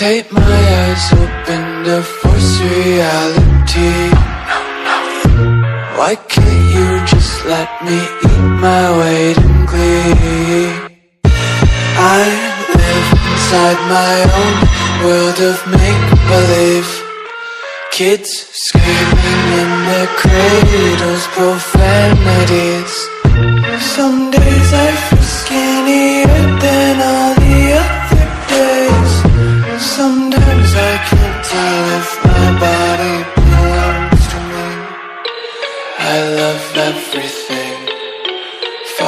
Tape my eyes open to force reality. Why can't you just let me eat my weight in glee? I live inside my own world of make-believe. Kids screaming in their cradles, profanities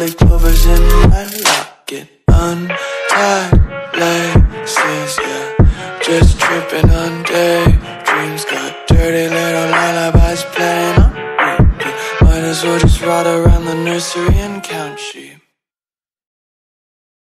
four-leaf clovers in my locket. Untied laces, yeah. Just tripping on daydreams. Got dirty little lullabies playing on repeat. Might as well just ride around the nursery and count sheep.